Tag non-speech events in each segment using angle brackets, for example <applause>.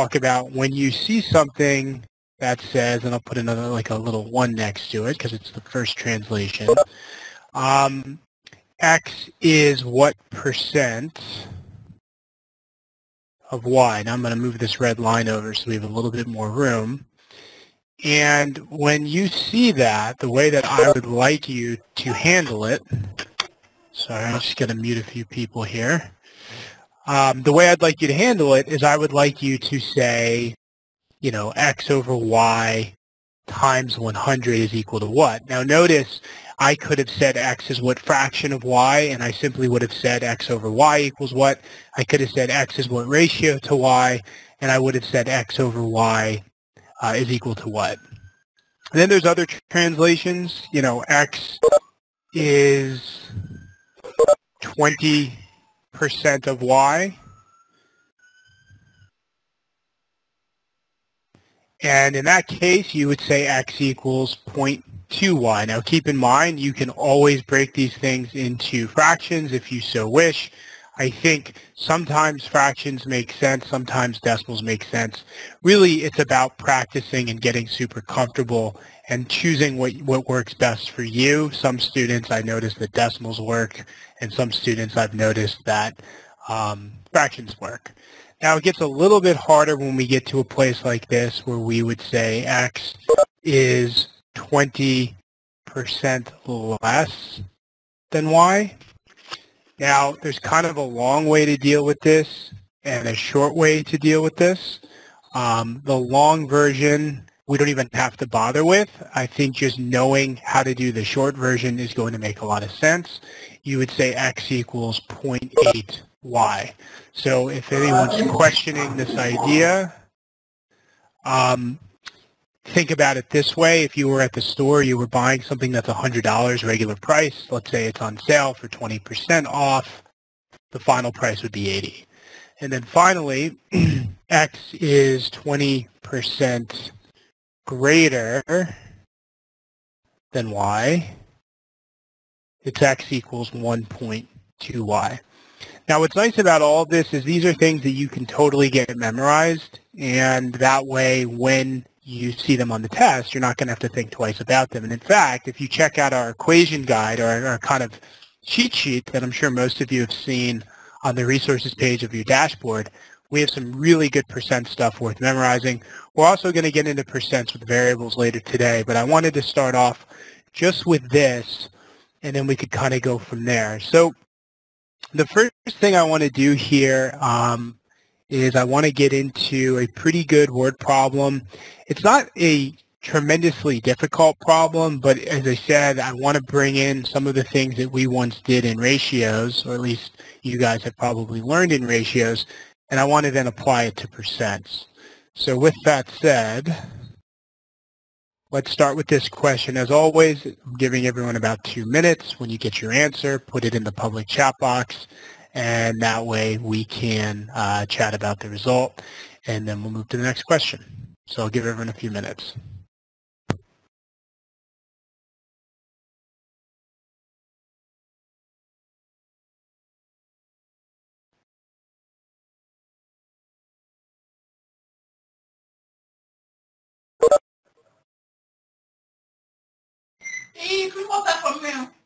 talk about when you see something that says, and I'll put another like a little one next to it because it's the first translation. Um, X is what percent of Y. Now I'm going to move this red line over so we have a little bit more room. And when you see that, the way that I would like you to handle it, sorry, I'm just going to mute a few people here. Um, the way I'd like you to handle it is I would like you to say, you know, x over y times 100 is equal to what? Now notice I could have said x is what fraction of y, and I simply would have said x over y equals what? I could have said x is what ratio to y, and I would have said x over y uh, is equal to what? And then there's other translations. You know, x is 20% of y. And in that case, you would say x equals 0.2y. Now keep in mind, you can always break these things into fractions if you so wish. I think sometimes fractions make sense, sometimes decimals make sense. Really, it's about practicing and getting super comfortable and choosing what, what works best for you. Some students, I noticed that decimals work, and some students, I've noticed that um, fractions work. Now, it gets a little bit harder when we get to a place like this where we would say x is 20% less than y. Now, there's kind of a long way to deal with this and a short way to deal with this. Um, the long version, we don't even have to bother with. I think just knowing how to do the short version is going to make a lot of sense. You would say x equals 0.8y. So if anyone's questioning this idea, um, think about it this way. If you were at the store, you were buying something that's $100 regular price. Let's say it's on sale for 20% off. The final price would be 80. And then finally, <clears throat> X is 20% greater than Y. It's X equals 1.2Y. Now, what's nice about all of this is these are things that you can totally get memorized, and that way, when you see them on the test, you're not going to have to think twice about them. And in fact, if you check out our equation guide or our kind of cheat sheet that I'm sure most of you have seen on the resources page of your dashboard, we have some really good percent stuff worth memorizing. We're also going to get into percents with variables later today, but I wanted to start off just with this, and then we could kind of go from there. So the first thing I want to do here um, is I want to get into a pretty good word problem. It's not a tremendously difficult problem, but as I said, I want to bring in some of the things that we once did in ratios, or at least you guys have probably learned in ratios, and I want to then apply it to percents. So with that said, let's start with this question. As always, I'm giving everyone about two minutes. When you get your answer, put it in the public chat box, and that way we can uh, chat about the result and then we'll move to the next question. So I'll give everyone a few minutes. E fui voltar para o meu.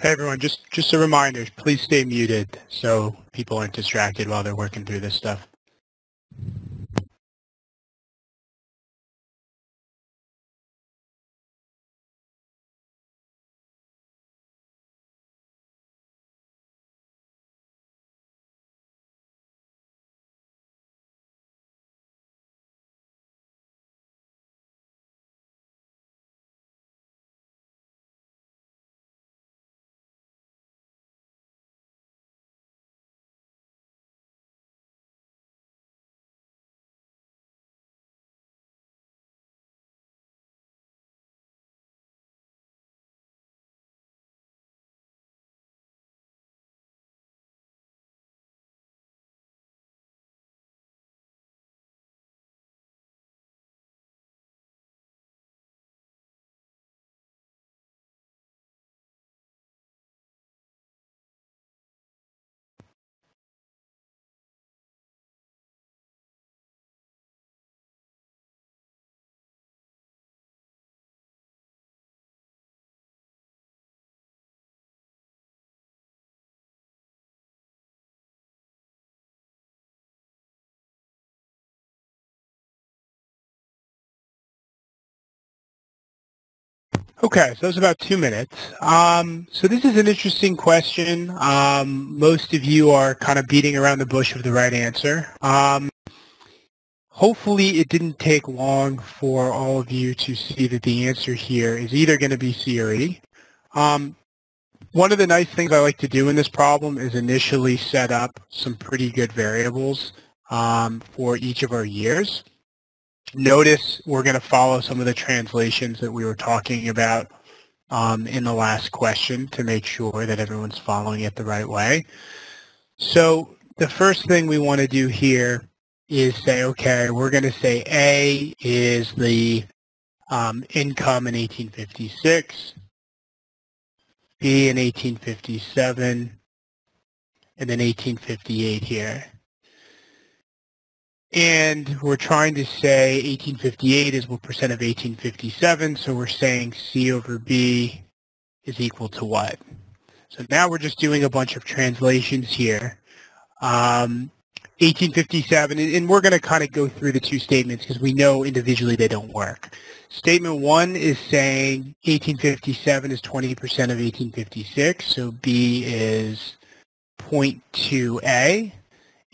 Hey everyone, just just a reminder, please stay muted so people aren't distracted while they're working through this stuff. Okay, so it's about two minutes. Um, so this is an interesting question. Um, most of you are kind of beating around the bush of the right answer. Um, hopefully it didn't take long for all of you to see that the answer here is either going to be C or E. Um, one of the nice things I like to do in this problem is initially set up some pretty good variables um, for each of our years. Notice we're going to follow some of the translations that we were talking about um, in the last question to make sure that everyone's following it the right way. So the first thing we want to do here is say, okay, we're going to say A is the um, income in 1856, B in 1857, and then 1858 here. And we're trying to say 1858 is what percent of 1857, so we're saying C over B is equal to what? So now we're just doing a bunch of translations here. Um, 1857, and we're going to kind of go through the two statements because we know individually they don't work. Statement one is saying 1857 is 20% of 1856, so B is 0.2A.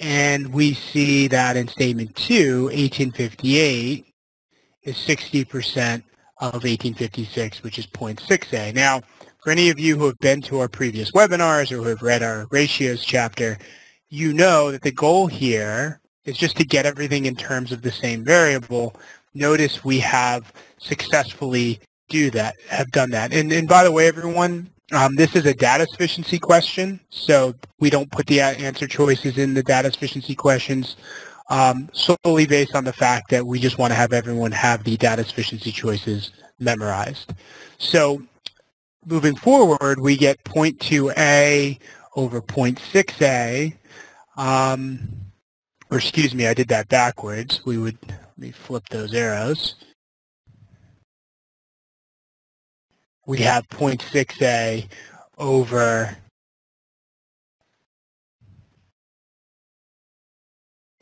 And we see that in statement two, 1858 is 60% of 1856, which is 0.6A. Now, for any of you who have been to our previous webinars or who have read our ratios chapter, you know that the goal here is just to get everything in terms of the same variable. Notice we have successfully do that, have done that. And, and by the way, everyone, um, this is a data sufficiency question, so we don't put the answer choices in the data sufficiency questions um, solely based on the fact that we just want to have everyone have the data sufficiency choices memorized. So moving forward, we get 0.2a over 0.6a, um, or excuse me, I did that backwards. We would, let me flip those arrows. We have 0.6a over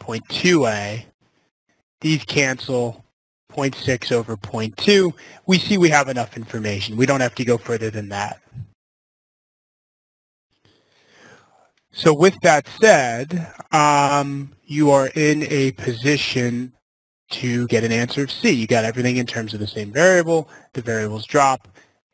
0.2a. These cancel 0.6 over 0.2. We see we have enough information. We don't have to go further than that. So with that said, um, you are in a position to get an answer of C. You got everything in terms of the same variable. The variables drop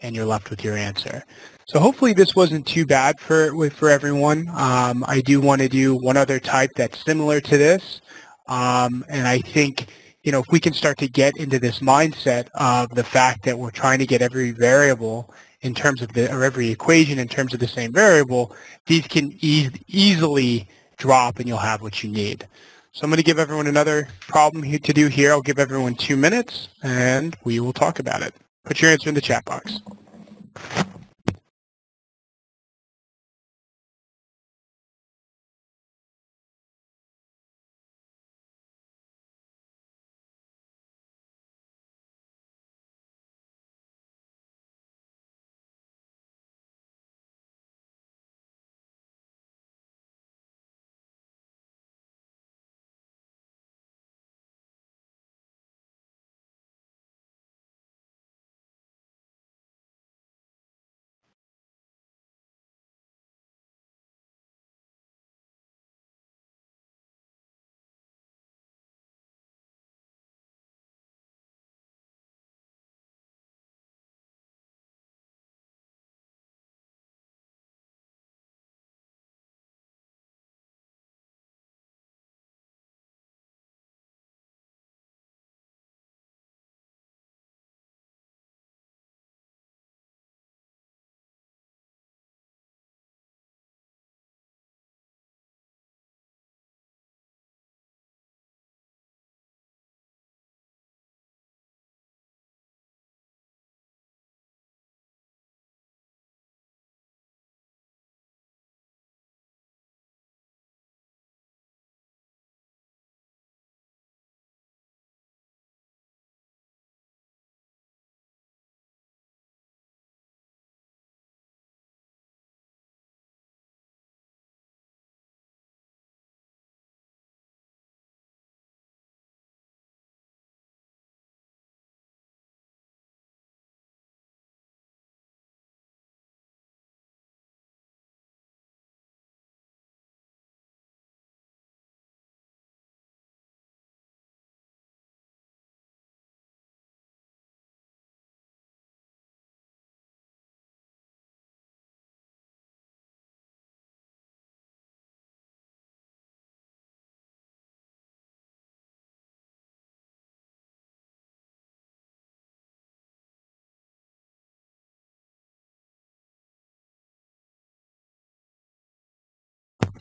and you're left with your answer. So hopefully this wasn't too bad for for everyone. Um, I do want to do one other type that's similar to this, um, and I think you know if we can start to get into this mindset of the fact that we're trying to get every variable in terms of the or every equation in terms of the same variable, these can e easily drop and you'll have what you need. So I'm going to give everyone another problem to do here. I'll give everyone two minutes and we will talk about it. Put your answer in the chat box.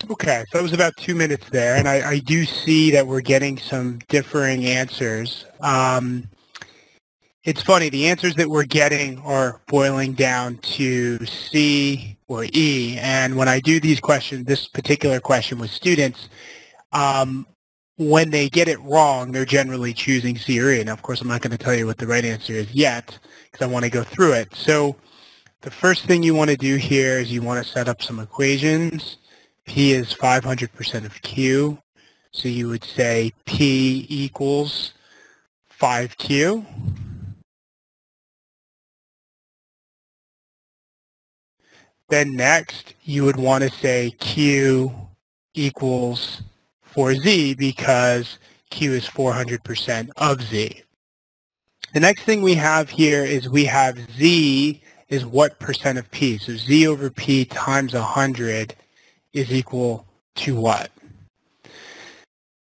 Okay, so it was about two minutes there, and I, I do see that we're getting some differing answers. Um, it's funny, the answers that we're getting are boiling down to C or E, and when I do these questions, this particular question with students, um, when they get it wrong, they're generally choosing C or E. Now, of course, I'm not going to tell you what the right answer is yet, because I want to go through it. So the first thing you want to do here is you want to set up some equations. P is 500% of Q. So you would say P equals 5Q. Then next, you would want to say Q equals 4Z because Q is 400% of Z. The next thing we have here is we have Z is what percent of P. So Z over P times 100 is equal to what?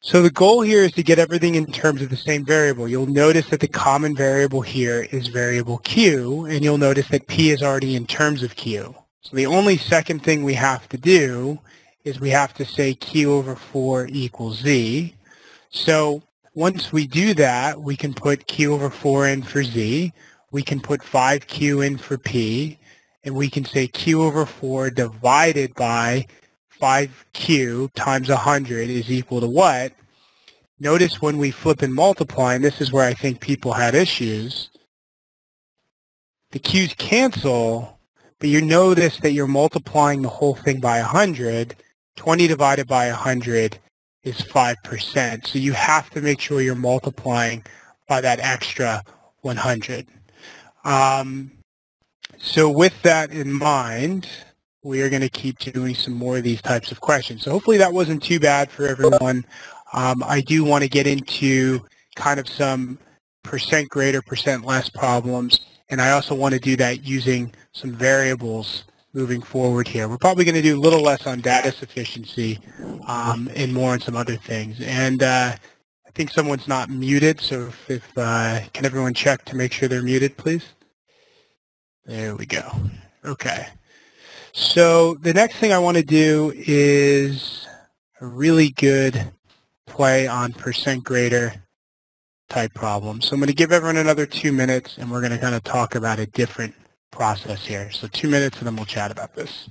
So the goal here is to get everything in terms of the same variable. You'll notice that the common variable here is variable Q, and you'll notice that P is already in terms of Q. So the only second thing we have to do is we have to say Q over 4 equals Z. So once we do that, we can put Q over 4 in for Z. We can put 5Q in for P. And we can say Q over 4 divided by 5Q times 100 is equal to what? Notice when we flip and multiply, and this is where I think people had issues, the Q's cancel, but you notice that you're multiplying the whole thing by 100. 20 divided by 100 is 5%. So you have to make sure you're multiplying by that extra 100. Um, so with that in mind, we are going to keep doing some more of these types of questions. So hopefully that wasn't too bad for everyone. Um, I do want to get into kind of some percent greater, percent less problems. And I also want to do that using some variables moving forward here. We're probably going to do a little less on data sufficiency um, and more on some other things. And uh, I think someone's not muted, so if, if uh, can everyone check to make sure they're muted, please? There we go. Okay. So the next thing I want to do is a really good play on percent greater type problem. So I'm going to give everyone another two minutes and we're going to kind of talk about a different process here. So two minutes and then we'll chat about this.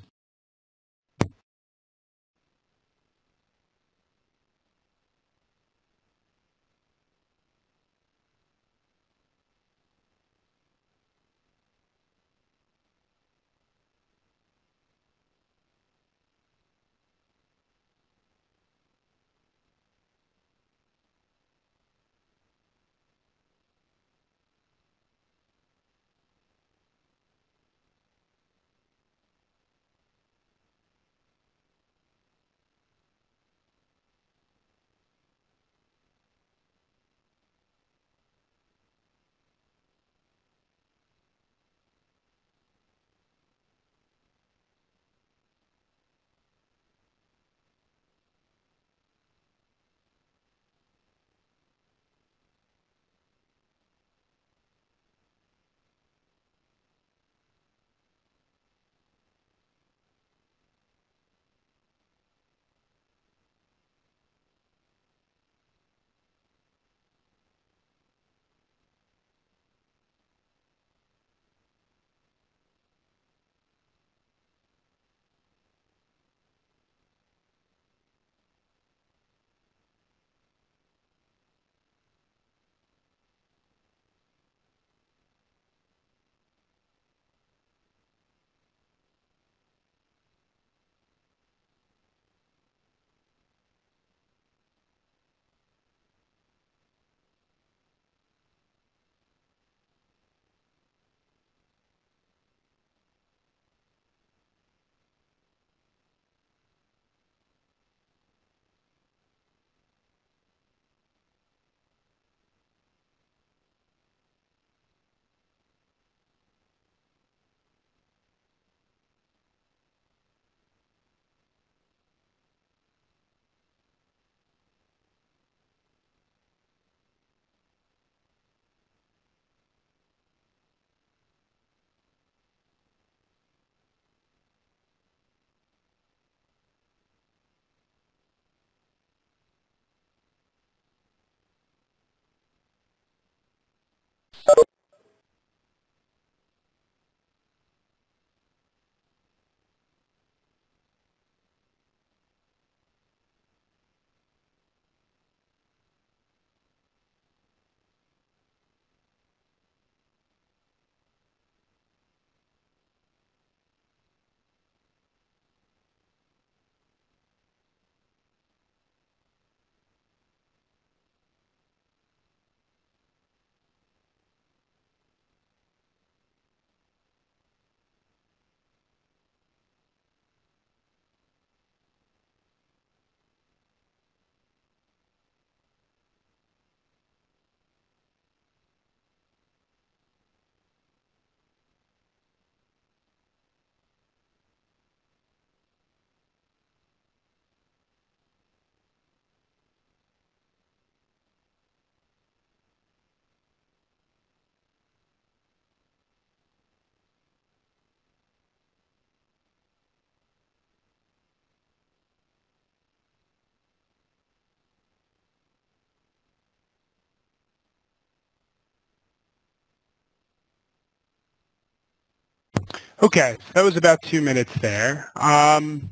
Okay, that was about two minutes there. Um,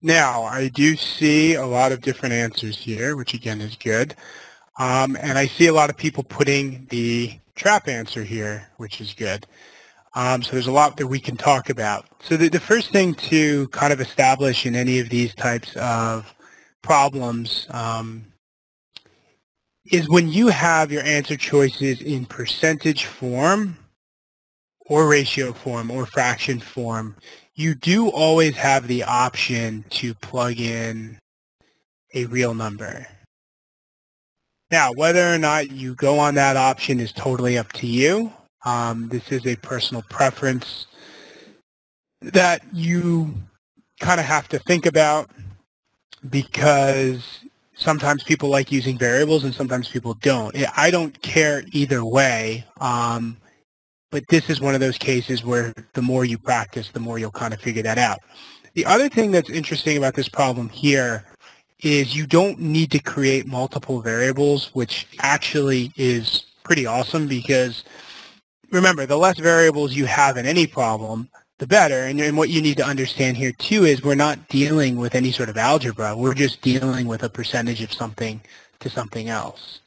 now, I do see a lot of different answers here, which again is good. Um, and I see a lot of people putting the trap answer here, which is good. Um, so there's a lot that we can talk about. So the, the first thing to kind of establish in any of these types of problems um, is when you have your answer choices in percentage form, or ratio form or fraction form, you do always have the option to plug in a real number. Now, whether or not you go on that option is totally up to you. Um, this is a personal preference that you kind of have to think about because sometimes people like using variables and sometimes people don't. I don't care either way. Um, but this is one of those cases where the more you practice, the more you'll kind of figure that out. The other thing that's interesting about this problem here is you don't need to create multiple variables, which actually is pretty awesome because remember, the less variables you have in any problem, the better. And, and, what you need to understand here too is we're not dealing with any sort of algebra. We're just dealing with a percentage of something to something else.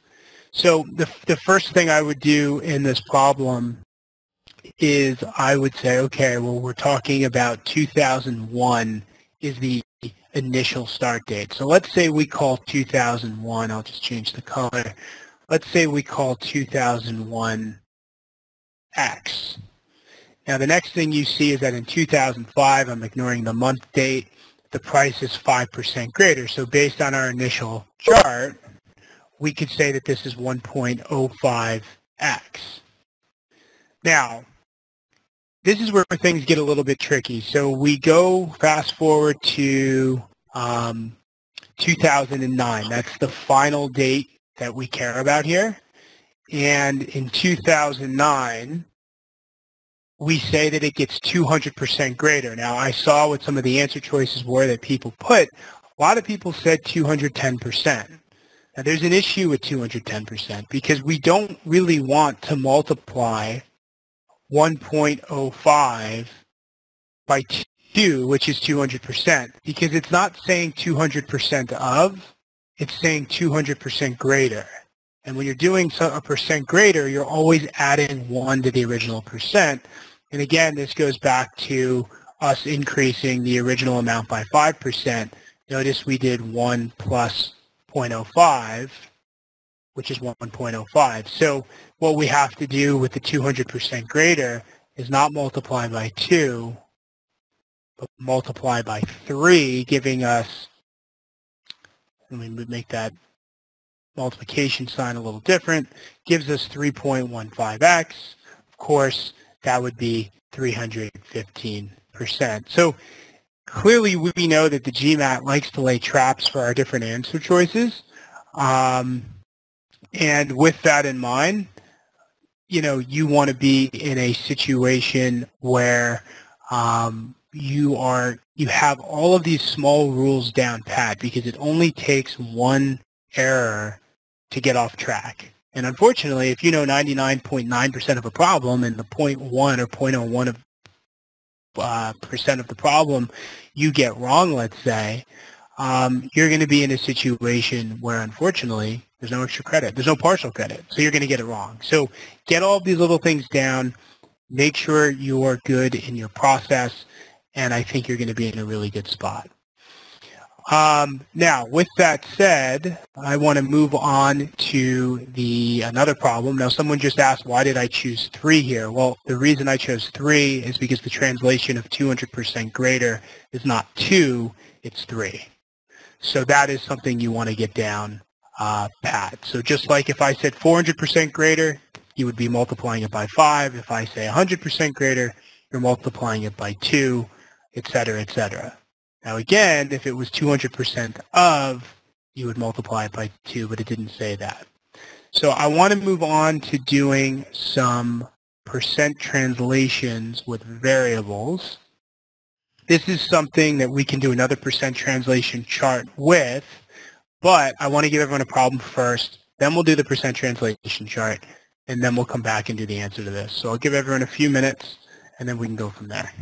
So the, the first thing I would do in this problem is I would say, okay, well, we're talking about 2001 is the initial start date. So let's say we call 2001, I'll just change the color. Let's say we call 2001 X. Now the next thing you see is that in 2005, I'm ignoring the month date, the price is 5% greater. So based on our initial chart, we could say that this is 1.05x. Now, this is where things get a little bit tricky. So we go fast forward to um, 2009. That's the final date that we care about here. And in 2009, we say that it gets 200% greater. Now, I saw what some of the answer choices were that people put. A lot of people said 210%. Now, there's an issue with 210% because we don't really want to multiply 1.05 by 2, which is 200%, because it's not saying 200% of, it's saying 200% greater. And when you're doing a percent greater, you're always adding 1 to the original percent. And again, this goes back to us increasing the original amount by 5%. Notice we did 1 plus 0.05, which is 1.05. So what we have to do with the 200% greater is not multiply by 2, but multiply by 3, giving us, let me make that multiplication sign a little different, gives us 3.15x. Of course, that would be 315%. So clearly we know that the GMAT likes to lay traps for our different answer choices. Um, and with that in mind, you know, you want to be in a situation where um, you are you have all of these small rules down pat because it only takes one error to get off track. And unfortunately, if you know 99.9% of a problem and the 0.1 or 0.01 of uh, percent of the problem you get wrong, let's say, um, you're going to be in a situation where, unfortunately, there's no extra credit. There's no partial credit, so you're going to get it wrong. So get all of these little things down. Make sure you are good in your process, and I think you're going to be in a really good spot. Um, now, with that said, I want to move on to the another problem. Now, someone just asked, why did I choose three here? Well, the reason I chose three is because the translation of 200% greater is not two, it's three. So that is something you want to get down uh, pat. So just like if I said 400% greater, you would be multiplying it by 5. If I say 100% greater, you're multiplying it by 2, et cetera, et cetera. Now again, if it was 200% of, you would multiply it by 2, but it didn't say that. So I want to move on to doing some percent translations with variables. This is something that we can do another percent translation chart with, but I want to give everyone a problem first, then we'll do the percent translation chart, and then we'll come back and do the answer to this. So I'll give everyone a few minutes, and then we can go from there.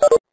you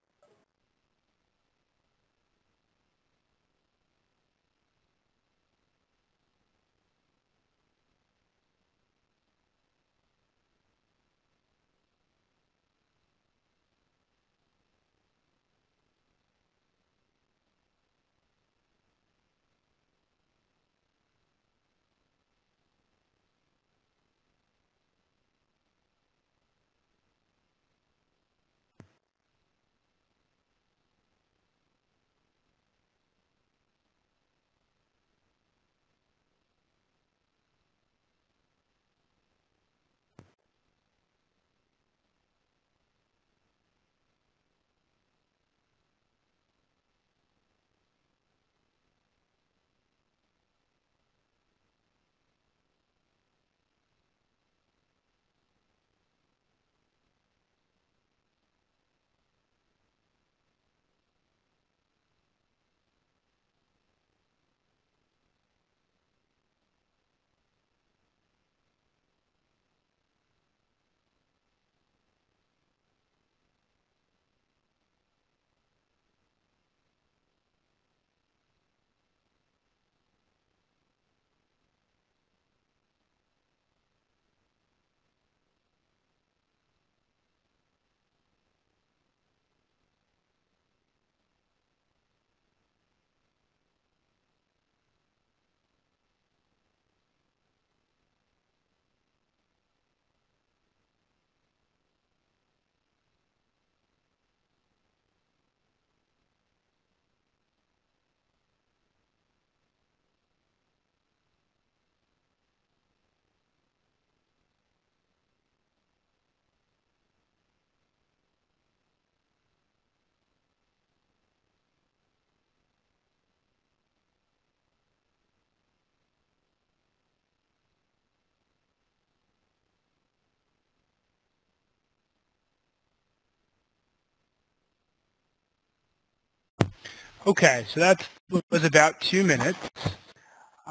Okay, so that was about two minutes.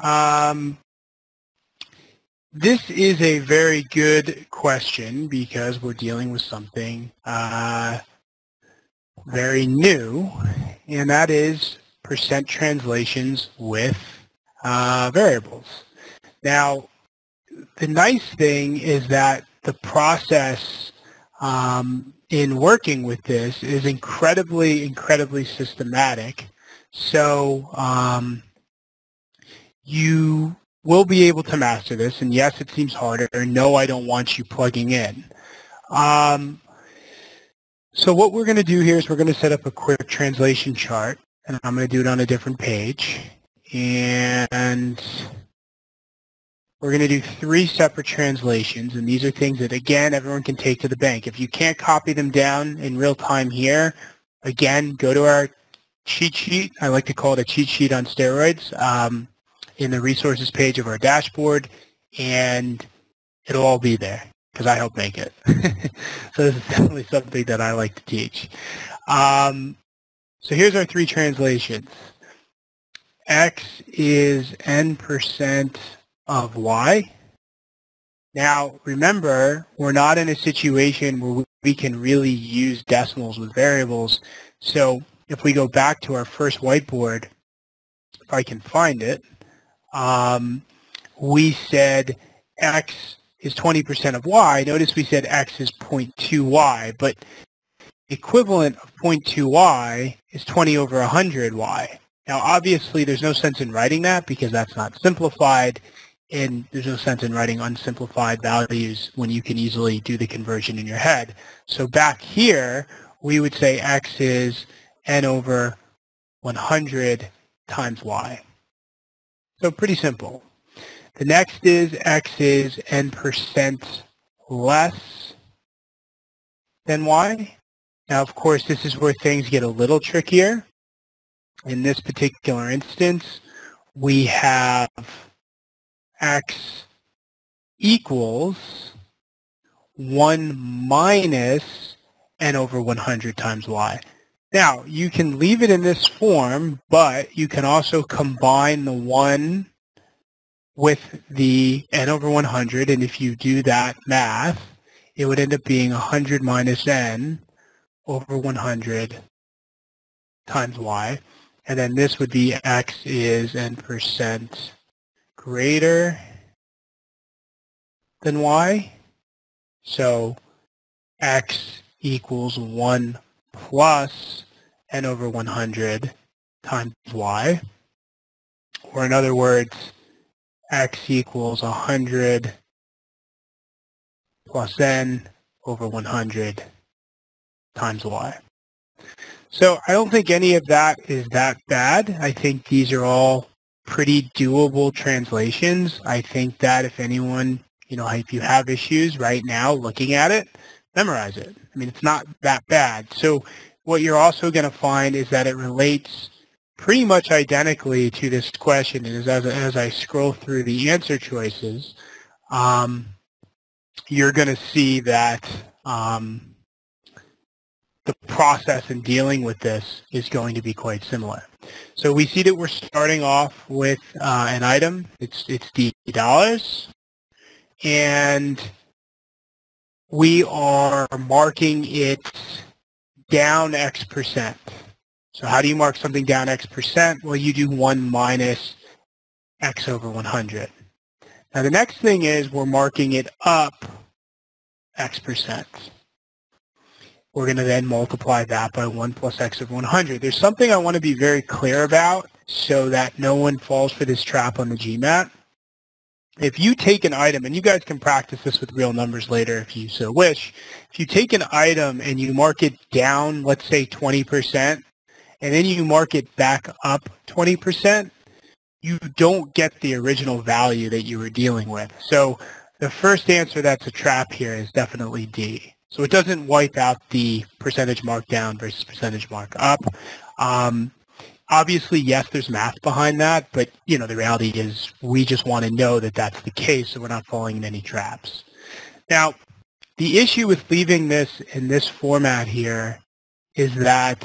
Um, this is a very good question because we're dealing with something uh, very new, and that is percent translations with uh, variables. Now, the nice thing is that the process um, in working with this is incredibly, incredibly systematic. So um, you will be able to master this. And yes, it seems harder. No, I don't want you plugging in. Um, so what we're going to do here is we're going to set up a quick translation chart. And I'm going to do it on a different page. And we're going to do three separate translations, and these are things that, again, everyone can take to the bank. If you can't copy them down in real time here, again, go to our cheat sheet. I like to call it a cheat sheet on steroids um, in the resources page of our dashboard, and it'll all be there because I help make it. <laughs> so this is definitely something that I like to teach. Um, so here's our three translations. X is n percent of y. Now, remember, we're not in a situation where we can really use decimals with variables. So if we go back to our first whiteboard, if I can find it, um, we said x is 20% of y. Notice we said x is 0.2y, but equivalent of 0.2y is 20 over 100y. Now, obviously, there's no sense in writing that because that's not simplified and there's no sense in writing unsimplified values when you can easily do the conversion in your head. So back here, we would say x is n over 100 times y. So pretty simple. The next is x is n percent less than y. Now, of course, this is where things get a little trickier. In this particular instance, we have x equals 1 minus n over 100 times y. Now, you can leave it in this form, but you can also combine the 1 with the n over 100, and if you do that math, it would end up being 100 minus n over 100 times y. And then this would be x is n percent greater than y. So x equals 1 plus n over 100 times y. Or in other words, x equals 100 plus n over 100 times y. So I don't think any of that is that bad. I think these are all pretty doable translations. I think that if anyone, you know, if you have issues right now looking at it, memorize it. I mean, it's not that bad. So what you're also going to find is that it relates pretty much identically to this question. And as, as I scroll through the answer choices, um, you're going to see that um, the process in dealing with this is going to be quite similar. So we see that we're starting off with uh, an item. It's it's D dollars, and we are marking it down X percent. So how do you mark something down X percent? Well, you do 1 minus X over 100. Now the next thing is we're marking it up X percent we're going to then multiply that by 1 plus x of 100. There's something I want to be very clear about so that no one falls for this trap on the GMAT. If you take an item, and you guys can practice this with real numbers later if you so wish, if you take an item and you mark it down, let's say 20%, and then you mark it back up 20%, you don't get the original value that you were dealing with. So the first answer that's a trap here is definitely D. So it doesn't wipe out the percentage mark down versus percentage mark up. Um, obviously, yes, there's math behind that, but you know the reality is we just want to know that that's the case, so we're not falling in any traps. Now, the issue with leaving this in this format here is that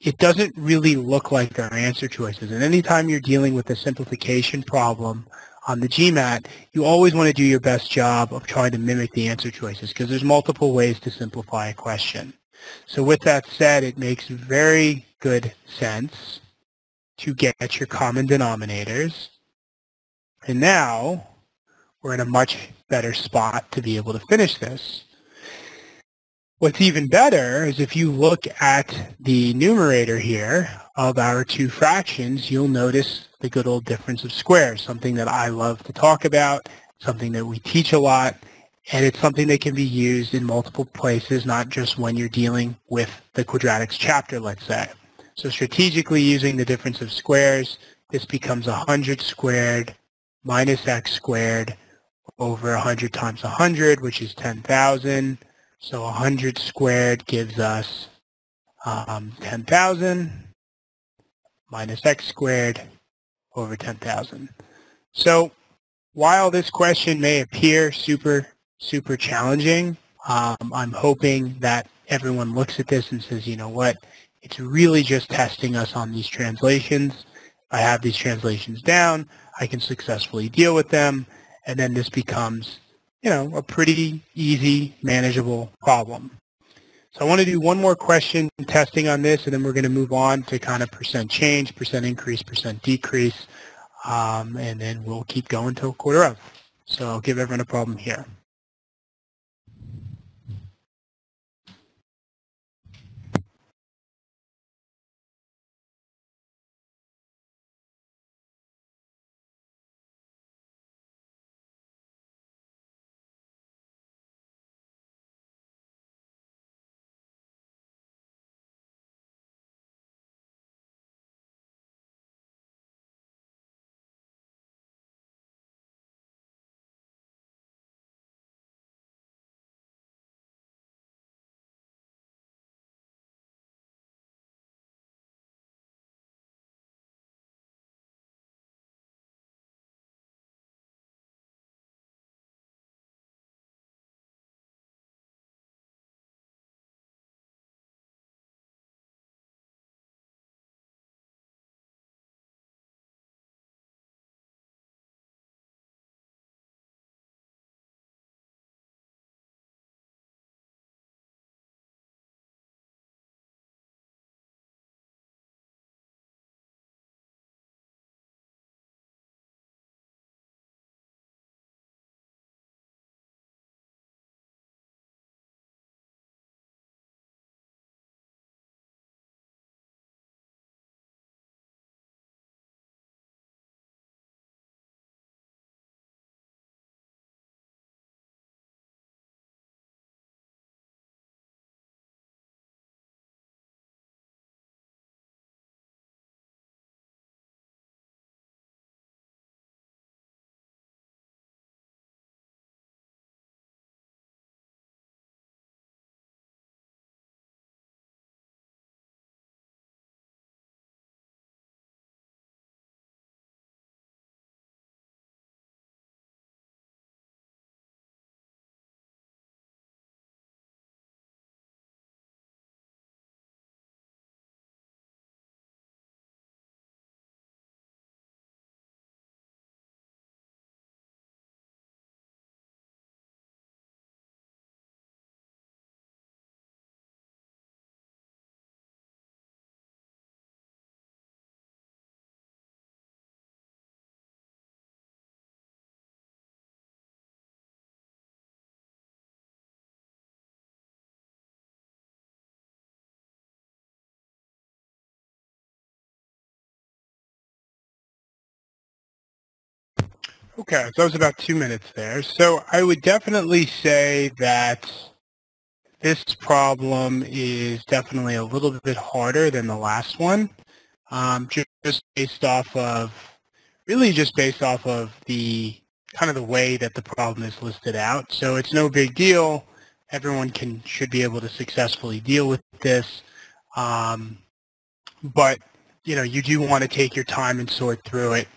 it doesn't really look like our answer choices. And anytime you're dealing with a simplification problem on the GMAT, you always want to do your best job of trying to mimic the answer choices because there's multiple ways to simplify a question. So with that said, it makes very good sense to get your common denominators. And now we're in a much better spot to be able to finish this. What's even better is if you look at the numerator here of our two fractions, you'll notice the good old difference of squares, something that I love to talk about, something that we teach a lot, and it's something that can be used in multiple places, not just when you're dealing with the quadratics chapter, let's say. So strategically using the difference of squares, this becomes 100 squared minus x squared over 100 times 100, which is 10,000 so 100 squared gives us um, 10,000 minus x squared over 10,000. So while this question may appear super, super challenging, um, I'm hoping that everyone looks at this and says, you know what, it's really just testing us on these translations. I have these translations down. I can successfully deal with them. And then this becomes you know, a pretty easy, manageable problem. So I want to do one more question testing on this, and then we're going to move on to kind of percent change, percent increase, percent decrease, um, and then we'll keep going till quarter of. So I'll give everyone a problem here. Okay, so that was about two minutes there. So I would definitely say that this problem is definitely a little bit harder than the last one, um, just based off of, really just based off of the kind of the way that the problem is listed out. So it's no big deal. Everyone can should be able to successfully deal with this. Um, but, you know, you do want to take your time and sort through it.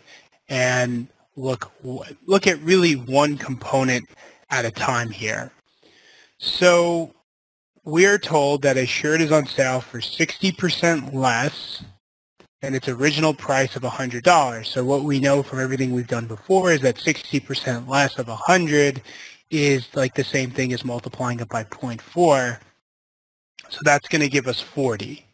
And look look at really one component at a time here. So we're told that a shirt is on sale for 60% less than its original price of $100. So what we know from everything we've done before is that 60% less of 100 is like the same thing as multiplying it by 0.4. So that's going to give us 40.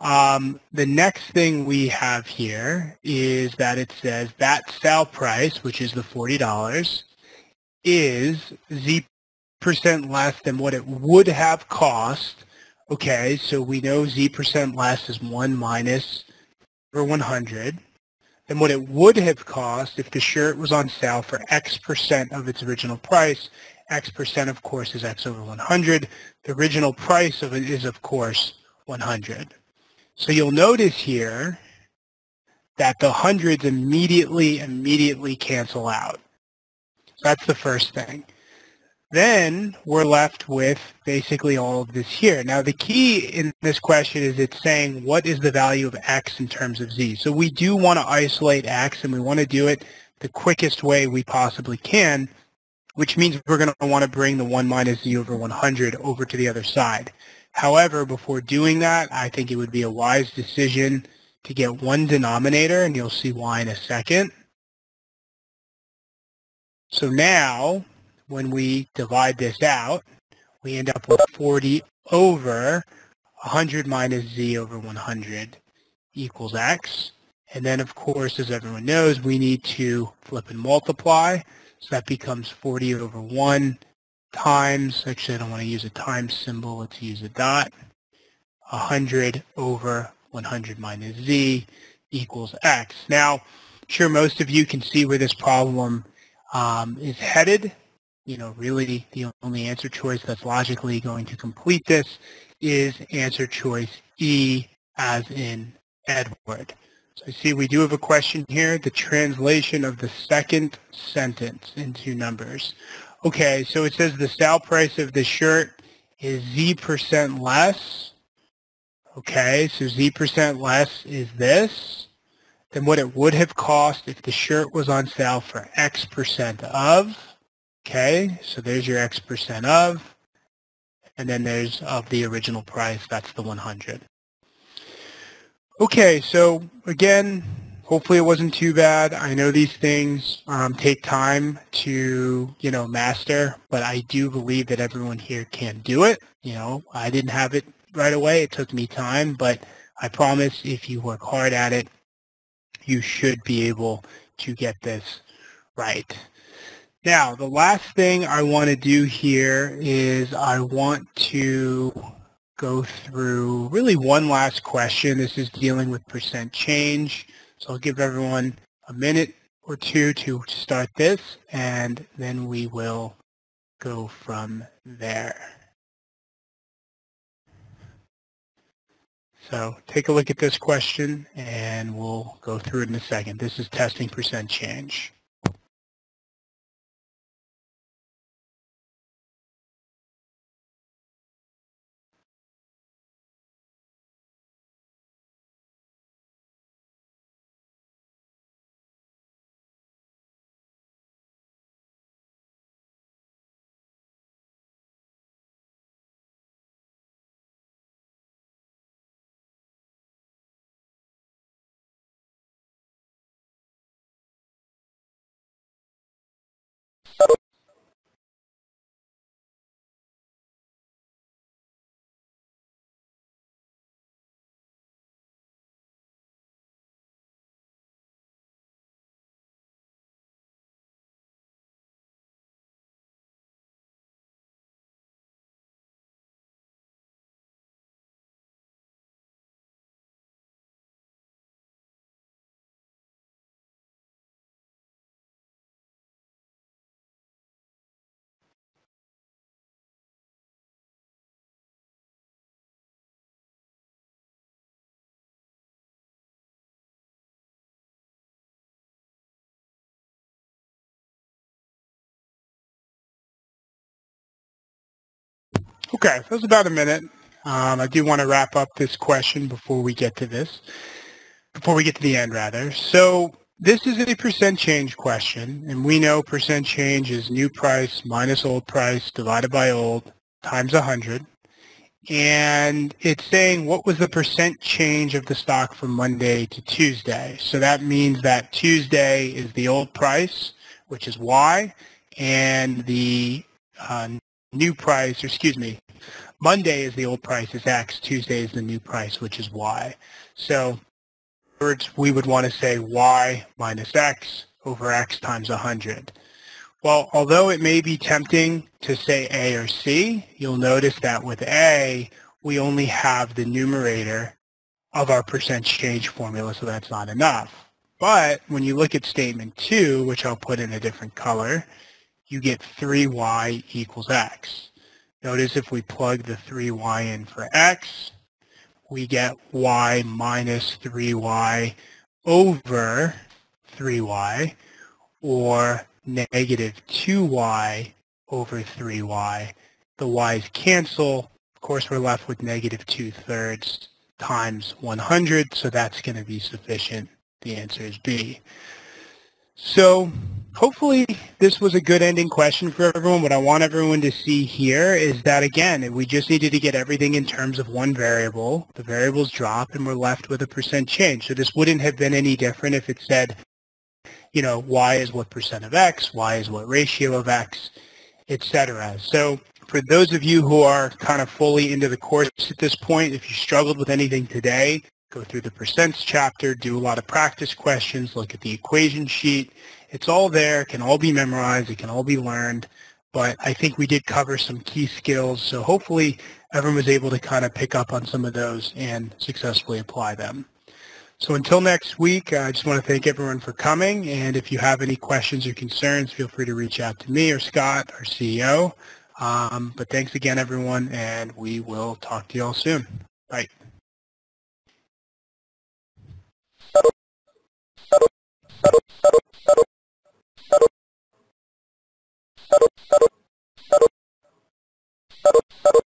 Um, the next thing we have here is that it says that sale price, which is the $40, is Z percent less than what it would have cost. Okay, so we know Z percent less is 1 minus over 100 than what it would have cost if the shirt was on sale for X percent of its original price. X percent, of course, is X over 100. The original price of it is, of course, 100. So you'll notice here that the hundreds immediately, immediately cancel out. That's the first thing. Then we're left with basically all of this here. Now the key in this question is it's saying what is the value of x in terms of z. So we do want to isolate x and we want to do it the quickest way we possibly can, which means we're going to want to bring the 1 minus z over 100 over to the other side. However, before doing that, I think it would be a wise decision to get one denominator, and you'll see why in a second. So now, when we divide this out, we end up with 40 over 100 minus z over 100 equals x. And then, of course, as everyone knows, we need to flip and multiply. So that becomes 40 over 1 times, actually I don't want to use a times symbol, let's use a dot, 100 over 100 minus z equals x. Now, I'm sure most of you can see where this problem um, is headed. You know, really the only answer choice that's logically going to complete this is answer choice E as in Edward. So I see we do have a question here, the translation of the second sentence into numbers. Okay, so it says the sale price of the shirt is Z percent less. Okay, so Z percent less is this than what it would have cost if the shirt was on sale for X percent of. Okay, so there's your X percent of. And then there's of the original price, that's the 100. Okay, so again, hopefully it wasn't too bad. I know these things um, take time to, you know, master, but I do believe that everyone here can do it. You know, I didn't have it right away. It took me time, but I promise if you work hard at it, you should be able to get this right. Now, the last thing I want to do here is I want to go through really one last question. This is dealing with percent change. So I'll give everyone a minute or two to start this, and then we will go from there. So take a look at this question, and we'll go through it in a second. This is testing percent change. Okay, so it's about a minute. Um, I do want to wrap up this question before we get to this, before we get to the end rather. So this is a percent change question, and we know percent change is new price minus old price divided by old times 100. and it's saying what was the percent change of the stock from Monday to Tuesday. So that means that Tuesday is the old price, which is Y, and the uh, new price, or excuse me, Monday is the old price is X, Tuesday is the new price, which is Y. So words, we would want to say Y minus X over X times 100. Well, although it may be tempting to say A or C, you'll notice that with A, we only have the numerator of our percent change formula, so that's not enough. But when you look at statement 2, which I'll put in a different color, you get 3y equals x. Notice if we plug the 3y in for x, we get y minus 3y over 3y, or negative 2y over 3y. The y's cancel. Of course, we're left with negative 2 thirds times 100, so that's going to be sufficient. The answer is B. So hopefully this was a good ending question for everyone. What I want everyone to see here is that, again, we just needed to get everything in terms of one variable. The variables drop, and we're left with a percent change. So this wouldn't have been any different if it said you know, y is what percent of x, y is what ratio of x, etc. So for those of you who are kind of fully into the course at this point, if you struggled with anything today, go through the percents chapter, do a lot of practice questions, look at the equation sheet it's all there, it can all be memorized, it can all be learned, but I think we did cover some key skills, so hopefully everyone was able to kind of pick up on some of those and successfully apply them. So until next week, I just want to thank everyone for coming, and if you have any questions or concerns, feel free to reach out to me or Scott, our CEO. Um, but thanks again, everyone, and we will talk to you all soon. Bye. Thank you.